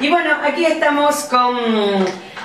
Y bueno, aquí estamos con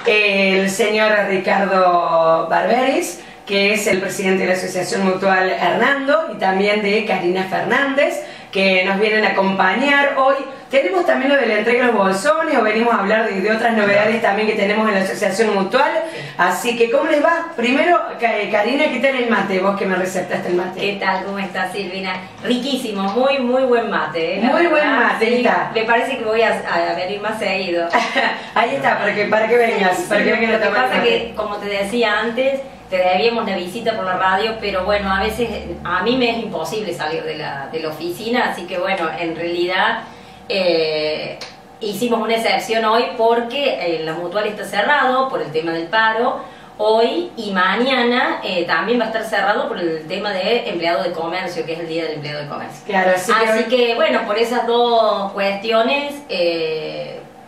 el señor Ricardo Barberis, que es el presidente de la Asociación Mutual Hernando, y también de Karina Fernández, que nos vienen a acompañar hoy. Tenemos también lo de la entrega de los bolsones, o venimos a hablar de, otras novedades también que tenemos en la Asociación Mutual. Así que, ¿cómo les va? Primero, Karina, ¿qué tal el mate? Vos que me receptaste el mate. ¿Qué tal? ¿Cómo estás, Silvina? Riquísimo, muy, muy buen mate. ¿eh? Muy buen mate, está. Me parece que voy a, venir más seguido. Ahí está, para que, para que vengas. para que vengas lo que pasa que, como te decía antes, te debíamos la visita por la radio, pero bueno, a veces a mí me es imposible salir de la, de la oficina, así que bueno, en realidad eh, hicimos una excepción hoy porque eh, la mutual está cerrado por el tema del paro, hoy y mañana eh, también va a estar cerrado por el tema de empleado de comercio, que es el Día del Empleado de Comercio. Claro, así, que, bueno, por esas dos cuestiones,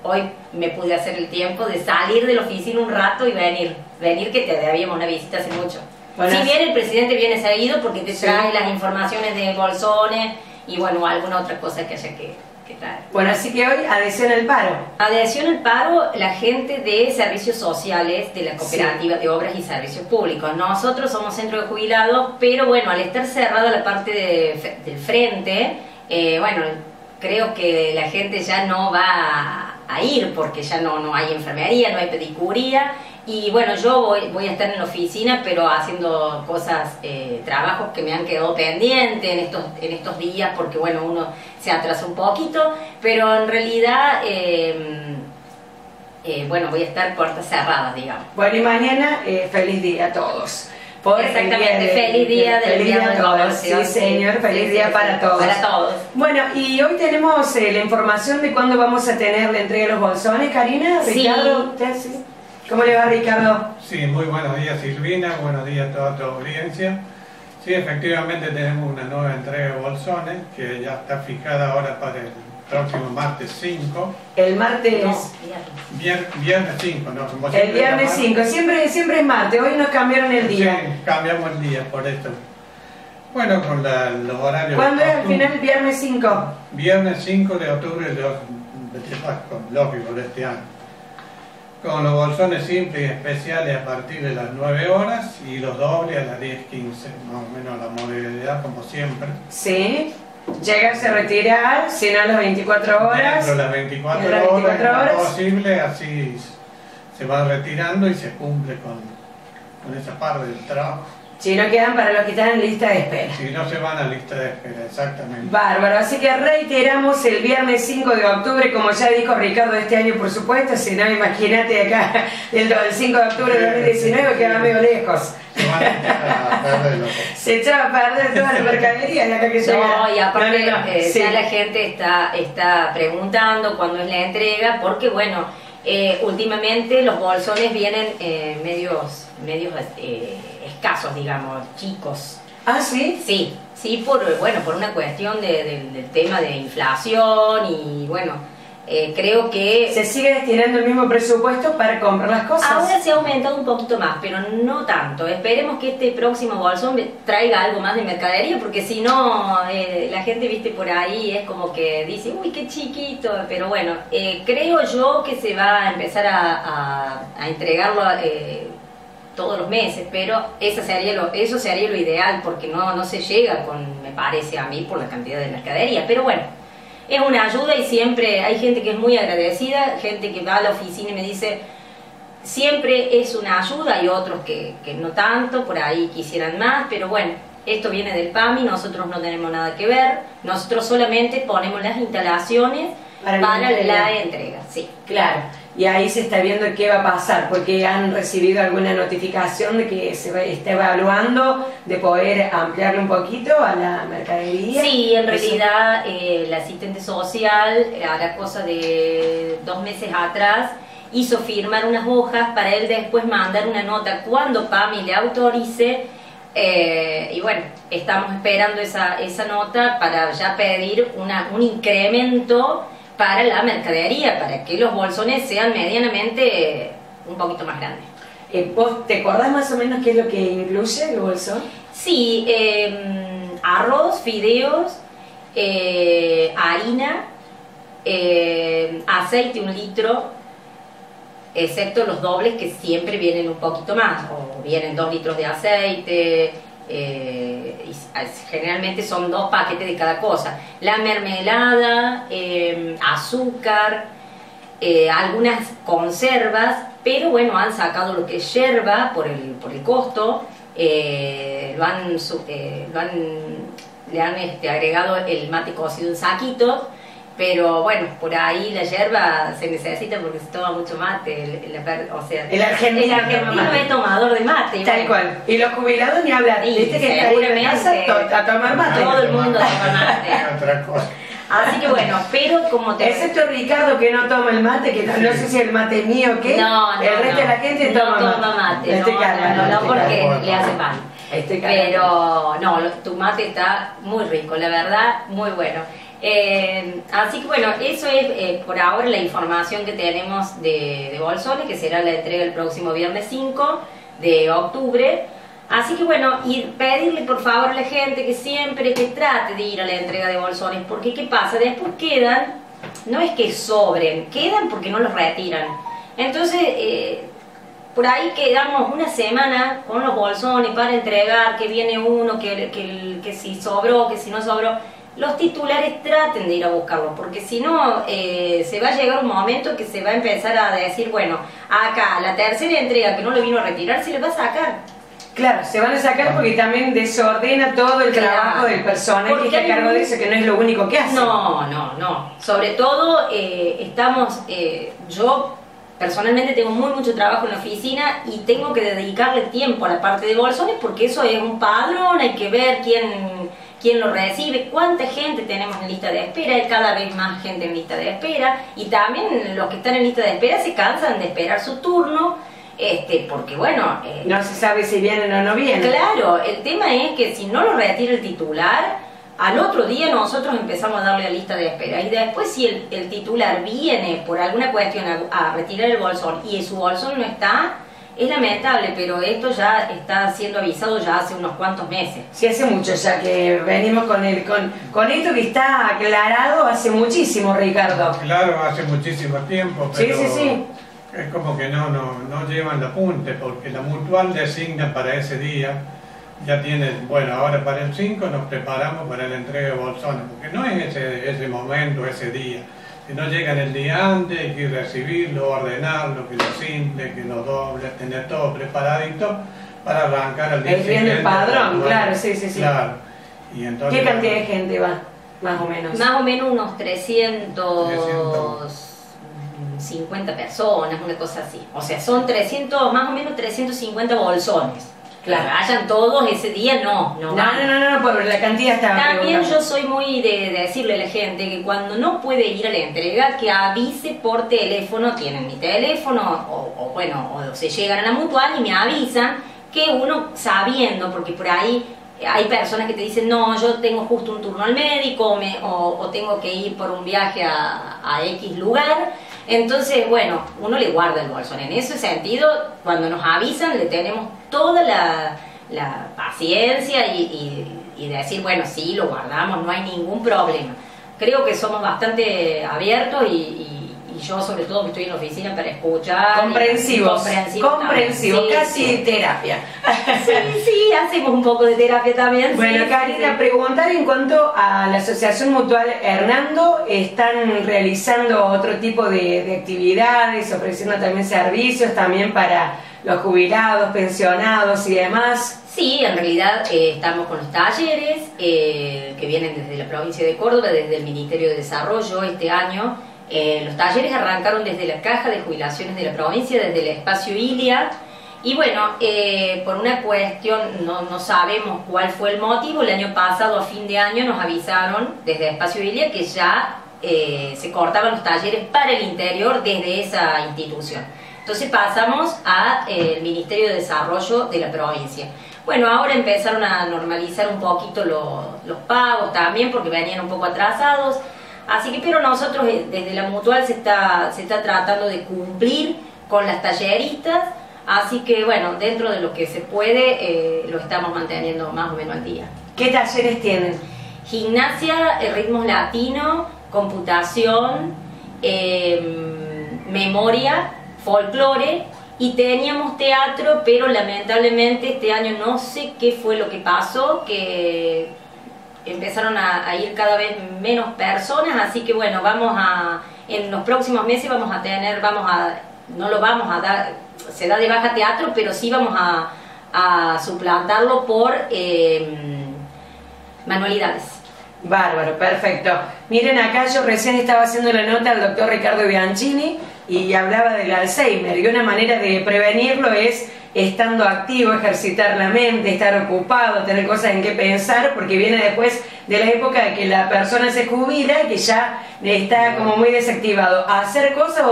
hoy me pude hacer el tiempo de salir de la oficina un rato y venir, venir que te debíamos una visita hace mucho. si bien el presidente viene seguido porque te trae las informaciones de bolsones y bueno, alguna otra cosa que haya que, que traer. Bueno, así que hoy adhesión al paro. Adhesión al paro la gente de servicios sociales de la cooperativa de obras y servicios públicos. Nosotros somos centro de jubilados, pero bueno, al estar cerrada la parte del frente, eh, bueno, creo que la gente ya no va a ir porque ya no, no hay enfermería, no hay pedicuría y bueno, yo voy, voy a estar en la oficina pero haciendo cosas, eh, trabajos que me han quedado pendientes en estos, en estos días porque bueno, uno se atrasa un poquito, pero en realidad... Eh, eh, bueno, voy a estar puertas cerradas, digamos. Bueno, y mañana, feliz día a todos. Exactamente, feliz día del día de todos. Sí, señor, feliz día para todos. Para todos. Bueno, y hoy tenemos eh, la información de cuándo vamos a tener la entrega de los bolsones, Karina, Ricardo, sí. ¿Cómo le va Ricardo? Sí, muy buenos días Silvina, buenos días a toda tu audiencia. Sí, efectivamente tenemos una nueva entrega de bolsones que ya está fijada ahora para el próximo martes 5. El martes... viernes. 5, ¿no? el viernes 5, siempre, siempre es martes, hoy nos cambiaron el día. Sí, cambiamos el día, por esto. Bueno, con los horarios... ¿Cuándo es al final el viernes 5? Viernes 5 de octubre de, de, lógico, de este año. Con los bolsones simples y especiales a partir de las 9 horas y los dobles a las 10.15, más o menos la modalidad como siempre. Sí. Llegarse a retirar, si no las 24 horas. Dentro de las 24, horas, posible, así se va retirando y se cumple con, con esa parte del trabajo. Si no quedan para los que están en lista de espera. Si no se van a lista de espera, exactamente. Bárbaro, así que reiteramos el viernes 5 de octubre, como ya dijo Ricardo este año, por supuesto, si no, imagínate acá, el, 5 de octubre de 2019, que va medio lejos. Se echaba a perder toda la mercadería acá que No, y aparte eh, ya la gente está, está preguntando cuándo es la entrega, porque bueno, eh, últimamente los bolsones vienen eh, medios, medios escasos, digamos, chicos. ¿Ah, sí? Sí, sí, por, bueno, por una cuestión del tema de inflación y bueno, eh, creo que... ¿Se sigue destinando el mismo presupuesto para comprar las cosas? Ahora se ha aumentado un poquito más, pero no tanto. Esperemos que este próximo bolsón traiga algo más de mercadería, porque si no, eh, la gente, viste, por ahí es como que dice, uy, qué chiquito, pero bueno, eh, creo yo que se va a empezar a, a, entregarlo todos los meses, pero eso sería lo, eso sería lo ideal, porque no, no se llega con, me parece a mí, por la cantidad de mercadería, pero bueno es una ayuda y siempre hay gente que es muy agradecida, gente que va a la oficina y me dice, siempre es una ayuda, hay otros que, no tanto, por ahí quisieran más, pero bueno, esto viene del PAMI, nosotros no tenemos nada que ver, nosotros solamente ponemos las instalaciones para, la entrega, sí. Claro y ahí se está viendo qué va a pasar, porque han recibido alguna notificación de que se está evaluando de poder ampliarle un poquito a la mercadería. Sí, en realidad eh, la asistente social, a la cosa de dos meses atrás, hizo firmar unas hojas para él después mandar una nota cuando PAMI le autorice. Eh, y bueno, estamos esperando esa, esa nota para ya pedir una, un incremento para la mercadería, para que los bolsones sean medianamente un poquito más grandes. Eh, ¿Vos te acordás más o menos qué es lo que incluye el bolsón? Sí, em, arroz, fideos, eh, harina, eh, aceite un litro, excepto los dobles que siempre vienen un poquito más, o vienen dos litros de aceite, eh, y generalmente son dos paquetes de cada cosa. La mermelada, eh, azúcar, algunas conservas, pero bueno, han sacado lo que es yerba por el, por el costo, lo han, lo han, le han este, agregado el mate cocido en saquitos, pero bueno, por ahí la hierba se necesita porque se toma mucho mate. El, o sea, el argentino, el argentino es tomador de mate. Tal cual. Y los jubilados ni hablan. Viste que seguramente a tomar mate. Todo el mundo toma mate. Así que bueno, pero como te... Excepto Ricardo que no toma el mate, que no, sé si el mate mío o qué. No, no, El resto de la gente toma, no toma mate. Este no, no, no, porque le hace mal. Este pero no, tu mate está muy rico, la verdad, muy bueno. Eh, así que bueno, eso es eh, por ahora la información que tenemos de, de Bolsones, que será la entrega el próximo viernes 5 de octubre. Así que bueno, y pedirle por favor a la gente que siempre que trate de ir a la entrega de bolsones, porque ¿qué pasa? Después quedan, no es que sobren, quedan porque no los retiran. Entonces, eh, por ahí quedamos una semana con los bolsones para entregar, que viene uno, que, que, que si sobró, que si no sobró los titulares traten de ir a buscarlo, porque si no, eh, se va a llegar un momento que se va a empezar a decir, bueno, acá la tercera entrega que no lo vino a retirar, se le va a sacar. Claro, se van a sacar porque también desordena todo el trabajo del personal que está a cargo de eso, que no es lo único que hace. No, no, no. Sobre todo, eh, estamos, eh, yo personalmente tengo muy mucho trabajo en la oficina y tengo que dedicarle tiempo a la parte de bolsones porque eso es un padrón, hay que ver quién quién lo recibe, cuánta gente tenemos en lista de espera, hay cada vez más gente en lista de espera y también los que están en lista de espera se cansan de esperar su turno. Este, porque bueno... Eh, no se sabe si vienen o no vienen. Claro, el tema es que si no lo retira el titular, al otro día nosotros empezamos a darle la lista de espera y después si el, titular viene por alguna cuestión a, a, retirar el bolsón y su bolsón no está, es lamentable, pero esto ya está siendo avisado ya hace unos cuantos meses. Sí, hace mucho ya que venimos con, el, con, con esto que está aclarado hace muchísimo, Ricardo. Claro, hace muchísimo tiempo, pero sí, sí, sí. es como que no, no, no llevan la apunte, porque la mutual designa para ese día, ya tiene, bueno, ahora para el 5 nos preparamos para la entrega de bolsones, porque no es ese, ese momento, ese día que no llegan el día antes, hay que recibirlo, ordenarlo, que lo simple, que lo doble, tener todo preparadito para arrancar al día el siguiente. El padrón, claro, sí, sí, sí. Claro. Y entonces, ¿Qué cantidad de gente va? Más o menos. Más o menos unos 350 personas, una cosa así. O sea, son 300, más o menos 350 bolsones. Claro, vayan todos ese día, no. No, no, no, no, no, por la cantidad está. También yo soy muy de, decirle a la gente que cuando no puede ir a la entrega, que avise por teléfono, tienen mi teléfono, o, bueno, o se llegan a la mutual y me avisan que uno sabiendo, porque por ahí hay personas que te dicen, no, yo tengo justo un turno al médico me, o, tengo que ir por un viaje a, a X lugar. Entonces, bueno, uno le guarda el bolsón. En ese sentido, cuando nos avisan, le tenemos toda la, paciencia y, decir, bueno, sí, lo guardamos, no hay ningún problema. Creo que somos bastante abiertos y, yo sobre todo que estoy en la oficina para escuchar. Comprensivos. Comprensivos, casi terapia. Sí, sí, hacemos un poco de terapia también. Bueno, Karina, preguntar en cuanto a la Asociación Mutual Hernando, ¿están realizando otro tipo de, de actividades, ofreciendo también servicios también para los jubilados, pensionados y demás. Sí, en realidad eh, estamos con los talleres eh, que vienen desde la provincia de Córdoba, desde el Ministerio de Desarrollo este año. Eh, los talleres arrancaron desde la caja de jubilaciones de la provincia, desde el espacio Ilia. Y bueno, por una cuestión, no, sabemos cuál fue el motivo, el año pasado, a fin de año, nos avisaron desde espacio Ilia que ya se cortaban los talleres para el interior desde esa institución. Entonces pasamos al eh, Ministerio de Desarrollo de la provincia. Bueno, ahora empezaron a normalizar un poquito los pagos también porque venían un poco atrasados. Así que, pero nosotros eh, desde la mutual se está, se está tratando de cumplir con las talleristas. Así que, bueno, dentro de lo que se puede, eh, lo estamos manteniendo más o menos al día. ¿Qué talleres tienen? Gimnasia, ritmos latinos, computación, em, memoria, folclore y teníamos teatro, pero lamentablemente este año no sé qué fue lo que pasó, que empezaron a, ir cada vez menos personas, así que bueno, vamos a, en los próximos meses vamos a tener, vamos a, no lo vamos a dar, se da de baja teatro, pero sí vamos a, suplantarlo por em, manualidades. Bárbaro, perfecto. Miren, acá yo recién estaba haciendo la nota al doctor Ricardo Bianchini y hablaba del Alzheimer y una manera de prevenirlo es estando activo, ejercitar la mente, estar ocupado, tener cosas en qué pensar, porque viene después de la época de que la persona se jubila y que ya está como muy desactivado. hacer cosas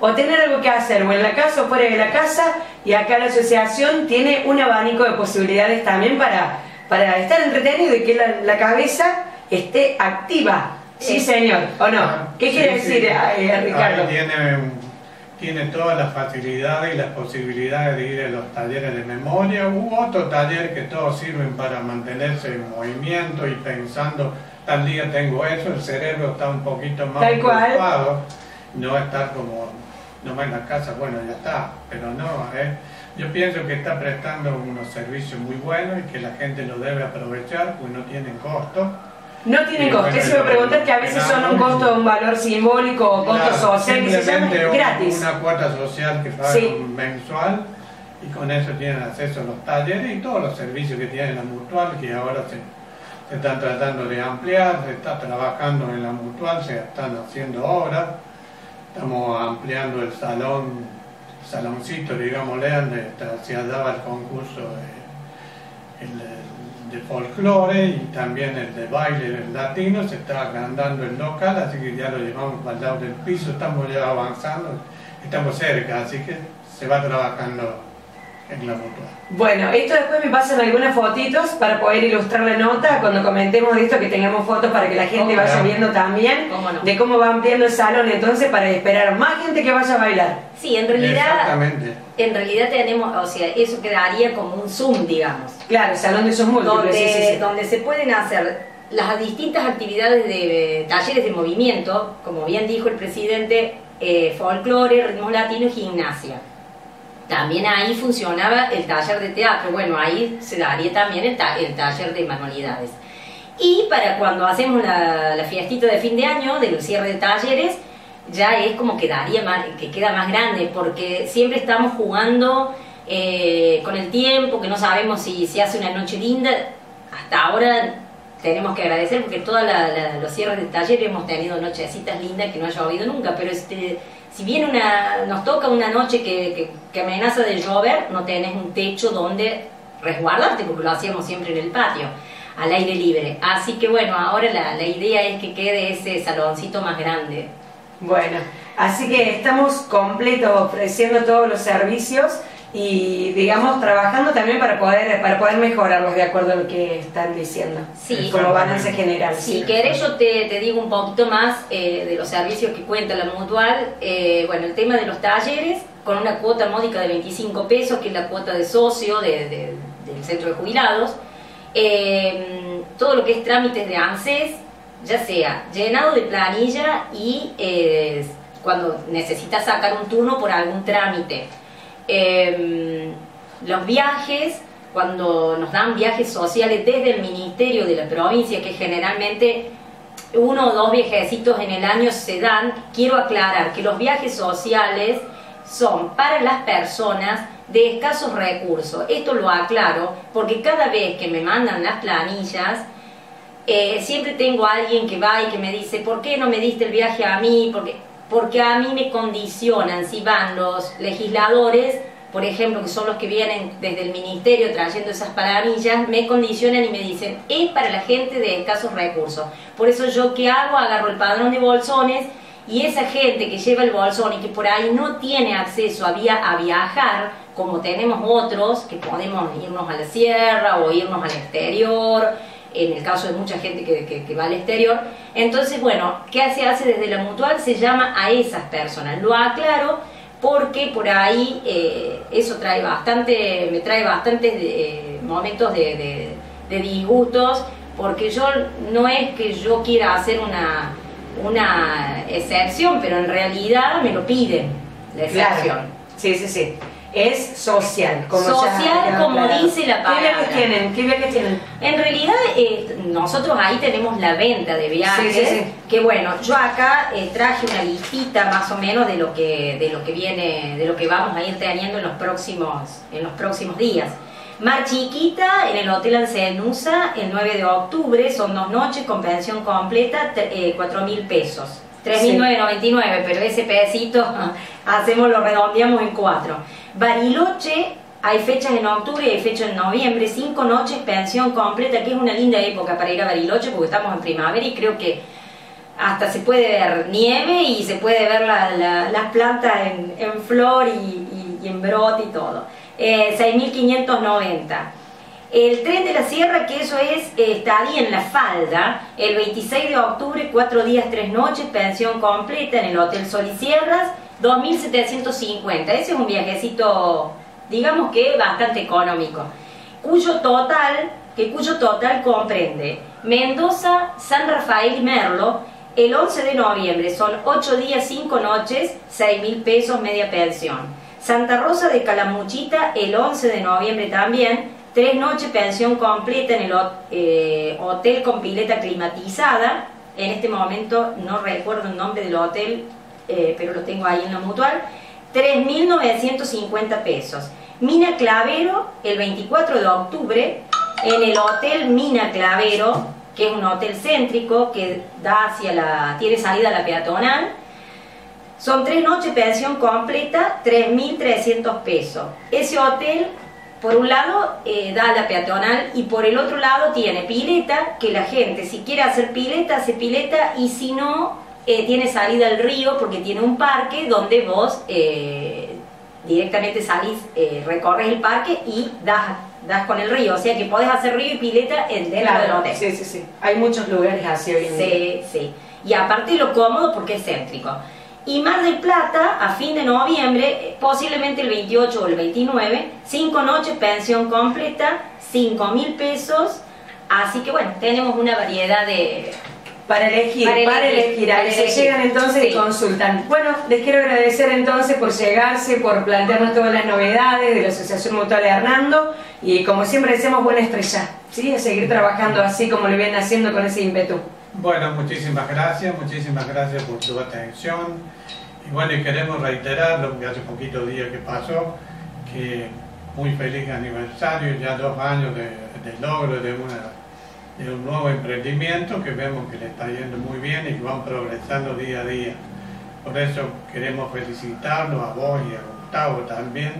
o, tener algo que hacer, o en la casa o fuera de la casa, y acá la asociación tiene un abanico de posibilidades también para, para estar entretenido y que la, cabeza esté activa. Sí, señor, ¿o no? ¿Qué quiere decir, eh, Ricardo? tiene todas las facilidades y las posibilidades de ir a los talleres de memoria u otro taller que todos sirven para mantenerse en movimiento y pensando, tal día tengo eso, el cerebro está un poquito más ocupado, no estar como, no va en la casa, bueno, ya está, pero no, ¿eh? yo pienso que está prestando unos servicios muy buenos y que la gente lo debe aprovechar, pues no tienen costo no tienen costo. Eso me preguntar que a veces son un costo, un valor simbólico o costo social que se llama gratis. Una cuota social que paga mensual y con eso tienen acceso a los talleres y todos los servicios que tiene la mutual que ahora se, se están tratando de ampliar, se está trabajando en la mutual, se están haciendo obras, estamos ampliando el salón, saloncito, digámosle, donde se daba el concurso de, el, de folclore y también el de baile latino, se está agrandando el local, así que ya lo llevamos para el lado del piso, estamos ya avanzando, estamos cerca, así que se va trabajando en la mutua. Bueno, esto después me pasan algunas fotitos para poder ilustrar la nota cuando comentemos de esto, que tengamos fotos para que la gente vaya viendo también de cómo va ampliando el salón, entonces para esperar más gente que vaya a bailar. Sí, en realidad, en realidad tenemos, o sea, eso quedaría como un Zoom, digamos. Claro, el salón de esos múltiples. Donde, donde se pueden hacer las distintas actividades de talleres de movimiento, como bien dijo el presidente, eh, folclore, ritmo latino y gimnasia. También ahí funcionaba el taller de teatro, bueno, ahí se daría también el, el taller de manualidades. Y para cuando hacemos la, la, fiestita de fin de año, del cierre de talleres, ya es como que, daría más, que queda más grande, porque siempre estamos jugando eh, con el tiempo, que no sabemos si se hace una noche linda. Hasta ahora tenemos que agradecer porque todos los cierres de taller hemos tenido nochecitas lindas que no ha llovido nunca, pero este, si bien una, nos toca una noche que, que, amenaza de llover, no tenés un techo donde resguardarte, porque lo hacíamos siempre en el patio, al aire libre. Así que bueno, ahora la, la idea es que quede ese saloncito más grande. Bueno, así que estamos completos ofreciendo todos los servicios y digamos trabajando también para poder para poder mejorarlos de acuerdo a lo que están diciendo. Sí, como balance general si querés yo te, te, digo un poquito más eh, de los servicios que cuenta la mutual. Eh, bueno el tema de los talleres con una cuota módica de 25 pesos que es la cuota de socio de, del centro de jubilados. Eh, todo lo que es trámites de ANSES ya sea llenado de planilla y cuando necesitas sacar un turno por algún trámite Em, los viajes, cuando nos dan viajes sociales desde el ministerio de la provincia, que generalmente uno o dos viajecitos en el año se dan, quiero aclarar que los viajes sociales son para las personas de escasos recursos. Esto lo aclaro porque cada vez que me mandan las planillas, eh, siempre tengo a alguien que va y que me dice, ¿por qué no me diste el viaje a mí? Porque a mí me condicionan si van los legisladores, por ejemplo, que son los que vienen desde el ministerio trayendo esas paramillas, me condicionan y me dicen, es para la gente de escasos recursos. Por eso yo, ¿qué hago? Agarro el padrón de bolsones y esa gente que lleva el bolsón y que por ahí no tiene acceso a, a viajar, como tenemos otros, que podemos irnos a la sierra o irnos al exterior, en el caso de mucha gente que, va al exterior. Entonces, bueno, ¿qué se hace desde la mutual? Se llama a esas personas. Lo aclaro porque por ahí eh, eso trae bastante, me trae bastantes eh, momentos de, disgustos, porque yo no es que yo quiera hacer una, una excepción, pero en realidad me lo piden, la excepción. Claro. Sí, sí, sí. Es social, como Social, como dice la ¿Qué palabra. viajes tienen? ¿Qué viajes tienen? En realidad, eh, nosotros ahí tenemos la venta de viajes. Sí, sí, sí. Que bueno, yo acá eh, traje una listita más o menos de lo que de lo que viene, de lo que vamos a ir teniendo en los próximos en los próximos días. Mar Chiquita en el Hotel Ancenusa el 9 de octubre, son dos noches con pensión completa, eh, 4 mil pesos. 3.999, pero ese pedacito hacemos, lo redondeamos en cuatro. Bariloche, hay fechas en octubre y hay fechas en noviembre, cinco noches, pensión completa, que es una linda época para ir a Bariloche porque estamos en primavera y creo que hasta se puede ver nieve y se puede ver la- la- las plantas en, flor y, en brote y todo. Eh, 6.590. El tren de la sierra, que eso es eh, estadía en la falda, el 26 de octubre, cuatro días, tres noches, pensión completa en el Hotel Sol y Sierras, 2.750. Ese es un viajecito, digamos que bastante económico, cuyo total, que cuyo total comprende Mendoza, San Rafael y Merlo, el 11 de noviembre son 8 días, 5 noches, 6 mil pesos, media pensión. Santa Rosa de Calamuchita, el 11 de noviembre también, 3 noches, pensión completa en el eh, hotel con pileta climatizada. En este momento no recuerdo el nombre del hotel, eh, pero lo tengo ahí en la mutual. 3.950 pesos. Mina Clavero, el 24 de octubre, en el Hotel Mina Clavero, que es un hotel céntrico que da hacia la, tiene salida a la peatonal. Son tres noches, pensión completa, 3.300 pesos. Ese hotel, por un lado, eh, da la peatonal y por el otro lado tiene pileta, que la gente, si quiere hacer pileta, hace pileta y si no, eh, tiene salida al río porque tiene un parque donde vos eh, directamente salís, eh, recorres el parque y das, das con el río. O sea que podés hacer río y pileta en, dentro del hotel. sí, sí, sí. Hay muchos lugares así hoy en día. Sí, sí. Y aparte lo cómodo porque es céntrico. Y Mar del Plata, a fin de noviembre, posiblemente el 28 o el 29, cinco noches, pensión completa, 5 mil pesos. Así que bueno, tenemos una variedad de... Para elegir, Para para elegir, elegir, para ahí se elegir. llegan entonces y Sí. consultan. Bueno, les quiero agradecer entonces por llegarse, por plantearnos todas las novedades de la Asociación Mutual de Hernando y como siempre decimos buena estrella, ¿sí? A seguir trabajando así como lo vienen haciendo con ese ímpetu. Bueno, muchísimas gracias, muchísimas gracias por tu atención. Y bueno, y queremos reiterar lo que hace poquito día que pasó, que muy feliz aniversario, ya dos años de, de logro de, una, de un nuevo emprendimiento que vemos que le está yendo muy bien y que van progresando día a día. Por eso queremos felicitarlos a vos y a Gustavo también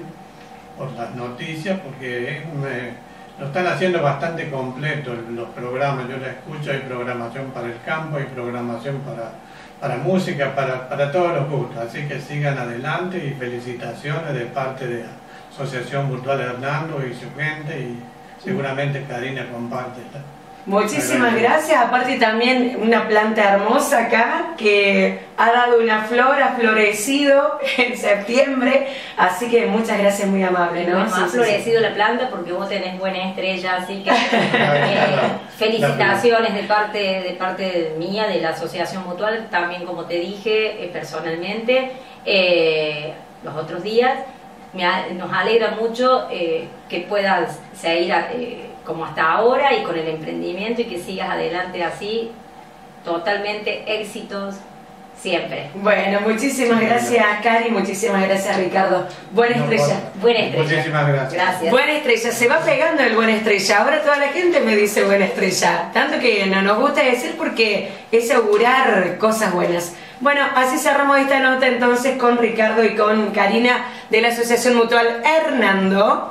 por las noticias, porque eh, lo están haciendo bastante completo los programas. Yo la escucho, hay programación para el campo, hay programación para, para música, para, para todos los gustos. Así que sigan adelante y felicitaciones de parte de la Asociación Virtual Hernando y su gente y seguramente Karina comparte. Muchísimas gracias, aparte también una planta hermosa acá que ha dado una flor, ha florecido en septiembre, así que muchas gracias, muy amable, ¿no? Bueno, Sí, ha sí, sí. florecido la planta porque vos tenés buena estrella, así que eh, felicitaciones de parte, de parte mía, de la Asociación Mutual, también como te dije eh, personalmente, eh, los otros días. Me nos alegra mucho eh, que puedas seguir eh, como hasta ahora y con el emprendimiento y que sigas adelante así, totalmente éxitos siempre. Bueno, muchísimas gracias, Cari, muchísimas gracias, Ricardo. Buena estrella. Buena estrella. Muchísimas gracias. Gracias. Buena estrella, se va pegando el buena estrella. Ahora toda la gente me dice buena estrella. Tanto que no nos gusta decir porque es augurar cosas buenas. Bueno, así cerramos esta nota entonces con Ricardo y con Karina de la Asociación Mutual Hernando.